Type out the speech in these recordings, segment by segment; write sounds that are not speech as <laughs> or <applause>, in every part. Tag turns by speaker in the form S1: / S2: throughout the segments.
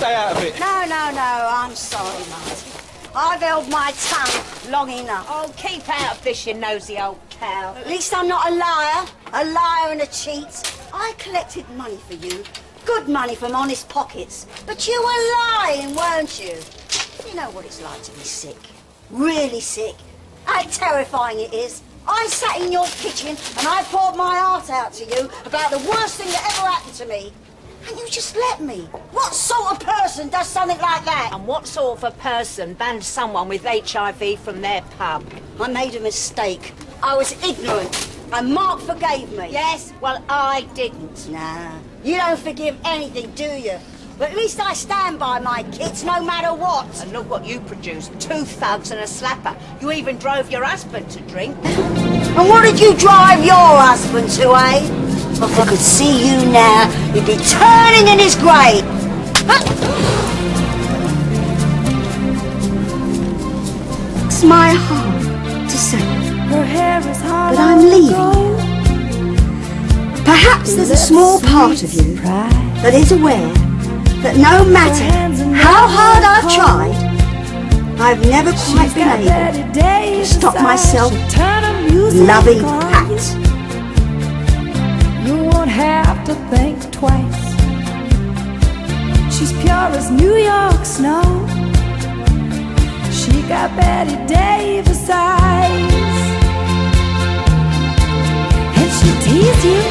S1: Stay out of it.
S2: No, no, no, I'm sorry, Marty. I've held my tongue long enough.
S3: Oh, keep out of this, you nosy old cow.
S2: At least I'm not a liar, a liar and a cheat. I collected money for you, good money from honest pockets. But you were lying, weren't you? You know what it's like to be sick, really sick. How terrifying it is. I sat in your kitchen and I poured my heart out to you about the worst thing that ever happened to me. And you just let me. What sort of person does something like that?
S3: And what sort of a person banned someone with HIV from their pub?
S2: I made a mistake. I was ignorant. And Mark forgave me.
S3: Yes, well, I didn't.
S2: Nah, you don't forgive anything, do you? But at least I stand by my kids no matter what.
S3: And look what you produced. Two thugs and a slapper. You even drove your husband to drink. <laughs>
S2: And what did you drive your husband to, eh? If I could see you now, you'd be turning in his grave. It's my heart to say, but I'm leaving. You. Perhaps there's a small part of you that is aware that no matter how hard I've tried, I've never quite been able to stop myself loving Pat.
S4: Have to think twice. She's pure as New York snow. She got Bette Davis eyes. And she'll tease you,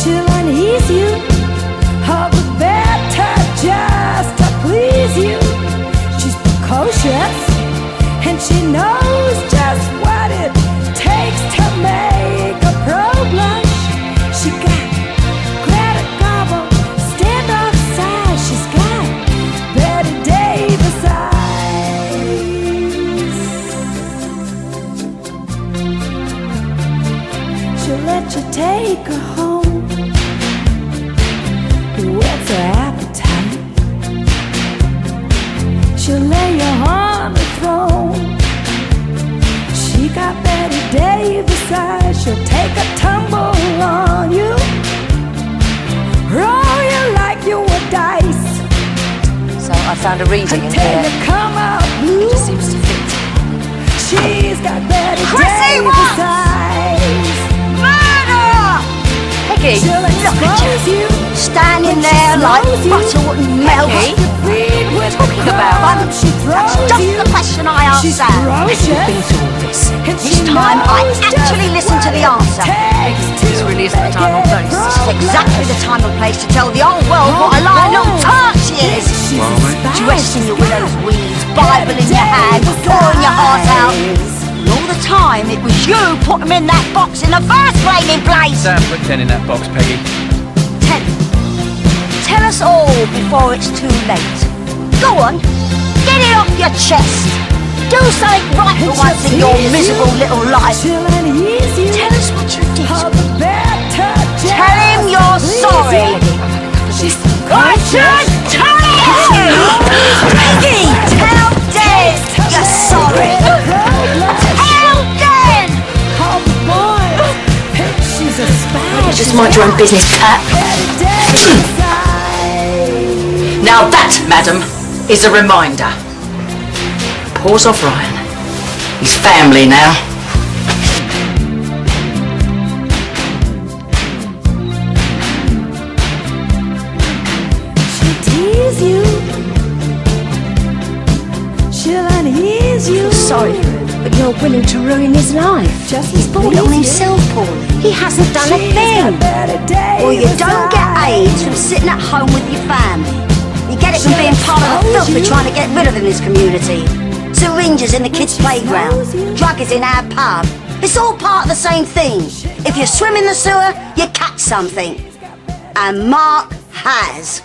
S4: she'll unease you. All the better just to please you. She's precocious, and she knows let you take her home. What's her appetite? She'll lay you on the throne. She got Bette Davis eyes. She'll take a tumble on you, roll you like you were dice.
S5: So I found a reading in here.
S4: come out blue.
S5: Just seems to Peggy,
S2: Look at
S4: you.
S2: Standing there like
S4: Expose you.
S2: butter wouldn't melt.
S5: Peggy?
S4: Read with
S5: Talking
S4: the
S5: about?
S2: That's
S4: throws
S2: just the question I asked
S4: She's
S2: Sam.
S4: ferocious.
S5: been through all this.
S2: This time I actually
S4: just
S2: listened to the answer.
S5: This
S4: to
S5: really isn't the time or
S4: make
S5: place.
S2: This is exactly the time and place to tell the whole world what a lying little tart she is.
S4: She's.
S2: Dressed in your
S4: She's
S2: weeds, Bible it was you put him in that box in the first blaming place.
S1: Sam, put 10 in that box, Peggy.
S2: Tell, tell us all before it's too late. Go on, get it off your chest. Do something right for once in your miserable little life.
S4: Just
S5: mind your own business, Pat.
S4: Bette Davis eyes.
S5: Now that, madam, is a reminder. Pause off Ryan. He's family now.
S4: She'll tease you. She'll unease you.
S2: Sorry for him, but you're willing to ruin his life.
S4: Just
S2: He's brought it on himself, Paulie. You don't get. AIDS from sitting at home with your family. You get it from being part of the filth we're trying to get rid of in this community. Syringes in the kids' playground, drug is in our pub. It's all part of the same thing. If you swim in the sewer, you catch something. And Mark has.